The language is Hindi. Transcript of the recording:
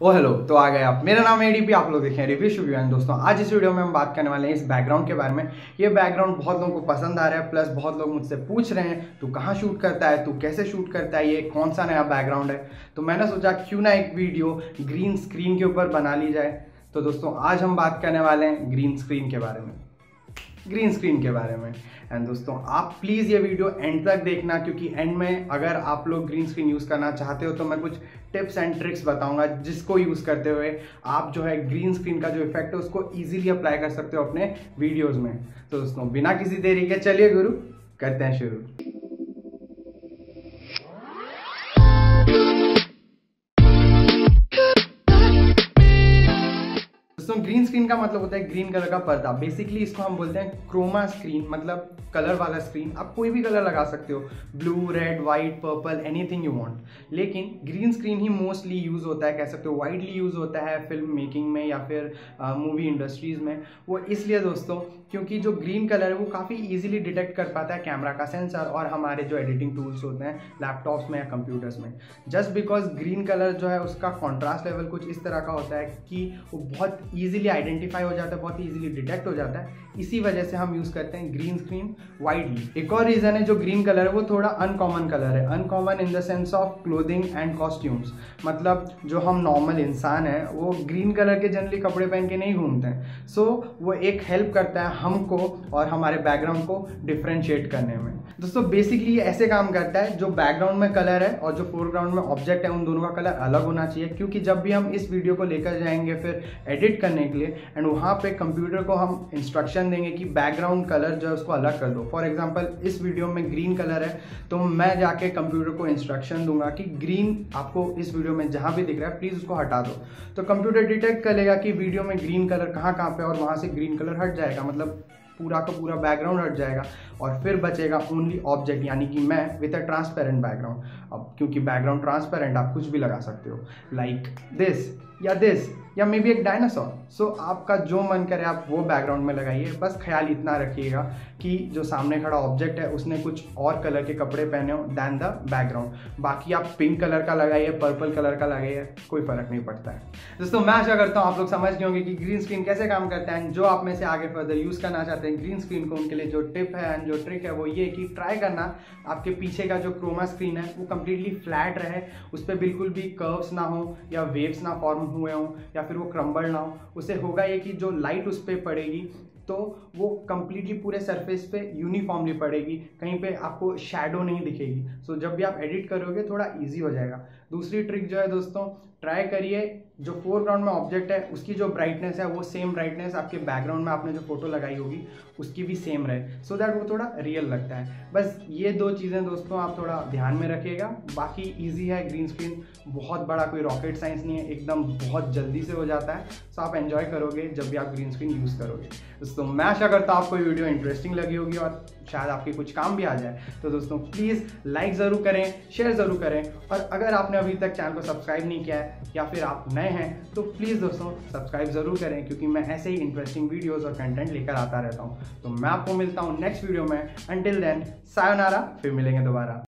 ओ हेलो तो आ गए आप। मेरा नाम है एडीपी आप लोग देखें रिव्यू शुभ दोस्तों, आज इस वीडियो में हम बात करने वाले हैं इस बैकग्राउंड के बारे में। ये बैकग्राउंड बहुत लोगों को पसंद आ रहा है प्लस बहुत लोग मुझसे पूछ रहे हैं, तू कहाँ शूट करता है? तू कैसे शूट करता है? ये कौन सा नया बैकग्राउंड है? तो मैंने सोचा, क्यों ना एक वीडियो ग्रीन स्क्रीन के ऊपर बना ली जाए? तो दोस्तों, आज हम बात करने वाले हैं ग्रीन स्क्रीन के बारे में। ग्रीन स्क्रीन के बारे में। एंड दोस्तों, आप प्लीज़ ये वीडियो एंड तक देखना, क्योंकि एंड में अगर आप लोग ग्रीन स्क्रीन यूज़ करना चाहते हो तो मैं कुछ टिप्स एंड ट्रिक्स बताऊँगा जिसको यूज़ करते हुए आप जो है ग्रीन स्क्रीन का जो इफ़ेक्ट है, उसको ईजिली अप्लाई कर सकते हो अपने वीडियोज़ में। तो दोस्तों, बिना किसी देरी के चलिए गुरु, करते हैं शुरू। ग्रीन स्क्रीन का मतलब होता है ग्रीन कलर का पर्दा। बेसिकली इसको हम बोलते हैं क्रोमा स्क्रीन मतलब कलर वाला स्क्रीन आप कोई भी कलर लगा सकते हो। Blue red white purple anything you want लेकिन ग्रीन स्क्रीन ही मोस्टली यूज़ होता है, कह सकते हो वाइडली यूज़ होता है फ़िल्म मेकिंग में या फिर मूवी इंडस्ट्रीज़ में। वो इसलिए दोस्तों, क्योंकि जो ग्रीन कलर है वो काफ़ी ईजिली डिटेक्ट कर पाता है कैमरा का सेंसर और हमारे जो एडिटिंग टूल्स होते हैं लैपटॉप्स में या कंप्यूटर्स में। जस्ट बिकॉज़ ग्रीन कलर जो है उसका कॉन्ट्रास्ट लेवल कुछ इस तरह का होता है कि वो बहुत ईजिली आइडेंटिफाई हो जाता है बहुत ही ईजिली डिटेक्ट हो जाता है। इसी वजह से हम यूज़ करते हैं ग्रीन स्क्रीन वाइडली एक और रीज़न है जो ग्रीन कलर है वो थोड़ा अनकॉमन कलर है। Uncommon in the sense of clothing and costumes मतलब जो हम नॉर्मल इंसान है वो ग्रीन कलर के जनरली कपड़े पहन के नहीं घूमते हैं। सो so, वो एक हेल्प करता है हमको और हमारे बैकग्राउंड को डिफ्रेंशिएट करने में। दोस्तों बेसिकली ये ऐसे काम करता है जो बैकग्राउंड में कलर है और जो फोरग्राउंड में ऑब्जेक्ट है उन दोनों का कलर अलग होना चाहिए। क्योंकि जब भी हम इस वीडियो को लेकर जाएँगे फिर एडिट करने के लिए एंड वहाँ पे कंप्यूटर को हम इंस्ट्रक्शन देंगे कि बैकग्राउंड कलर जो है उसको अलग कर दो। फॉर एग्जांपल इस वीडियो में ग्रीन कलर है तो मैं जाके कंप्यूटर को इंस्ट्रक्शन दूँगा कि ग्रीन आपको इस वीडियो में जहाँ भी दिख रहा है प्लीज़ उसको हटा दो। तो कंप्यूटर डिटेक्ट कर लेगा कि वीडियो में ग्रीन कलर कहाँ कहाँ पर और वहाँ से ग्रीन कलर हट जाएगा। मतलब पूरा का पूरा बैकग्राउंड हट जाएगा और फिर बचेगा ओनली ऑब्जेक्ट यानी कि मैं विद अ ट्रांसपेरेंट बैकग्राउंड अब क्योंकि बैकग्राउंड ट्रांसपेरेंट आप कुछ भी लगा सकते हो लाइक दिस या दिस या मे बी एक डायनासोर सो so, आपका जो मन करे आप वो बैकग्राउंड में लगाइए। बस ख्याल इतना रखिएगा कि जो सामने खड़ा ऑब्जेक्ट है उसने कुछ और कलर के कपड़े पहने हो दैन द बैकग्राउंड बाकी आप पिंक कलर का लगाइए पर्पल कलर का लगाइए कोई फ़र्क नहीं पड़ता है। दोस्तों मैं आशा करता हूँ आप लोग समझ गए होंगे कि ग्रीन स्क्रीन कैसे काम करता है। जो आप में से आगे फर्दर यूज़ करना चाहते हैं ग्रीन स्क्रीन को उनके लिए जो टिप है एंड जो ट्रिक है वो ये कि ट्राई करना। आपके पीछे का जो क्रोमा स्क्रीन है वो कम्प्लीटली फ्लैट रहे। उस पर बिल्कुल भी कर्व्स ना हो या वेव्स ना फॉर्म हुए हों या फिर वो क्रम्बल ना हो। उससे होगा ये कि जो लाइट उस पर पड़ेगी तो वो कम्प्लीटली पूरे सरफेस पे यूनिफॉर्मली पड़ेगी। कहीं पे आपको शेडो नहीं दिखेगी। सो so, जब भी आप एडिट करोगे थोड़ा इजी हो जाएगा। दूसरी ट्रिक जो है दोस्तों ट्राई करिए, जो फोरग्राउंड में ऑब्जेक्ट है, उसकी जो ब्राइटनेस है, वो सेम ब्राइटनेस आपके बैकग्राउंड में आपने जो फ़ोटो लगाई होगी, उसकी भी सेम रहे। सो so दैट वो थोड़ा रियल लगता है। बस ये दो चीज़ें दोस्तों आप थोड़ा ध्यान में रखिएगा। बाकी ईजी है ग्रीन स्क्रीन बहुत बड़ा कोई रॉकेट साइंस नहीं है, एकदम बहुत जल्दी से हो जाता है। सो so आप एंजॉय करोगे जब भी आप ग्रीन स्क्रीन यूज़ करोगे। दोस्तों, मैं आशा करता हूँ आपको वीडियो इंटरेस्टिंग लगी होगी और शायद आपके कुछ काम भी आ जाए। तो दोस्तों प्लीज़ लाइक ज़रूर करें शेयर ज़रूर करें। और अगर आपने अभी तक चैनल को सब्सक्राइब नहीं किया या फिर आप नए हैं तो प्लीज़ दोस्तों सब्सक्राइब ज़रूर करें, क्योंकि मैं ऐसे ही इंटरेस्टिंग वीडियोज़ और कंटेंट लेकर आता रहता हूँ। तो मैं आपको मिलता हूँ नेक्स्ट वीडियो में। अंटिल देन सायोनारा फिर मिलेंगे दोबारा।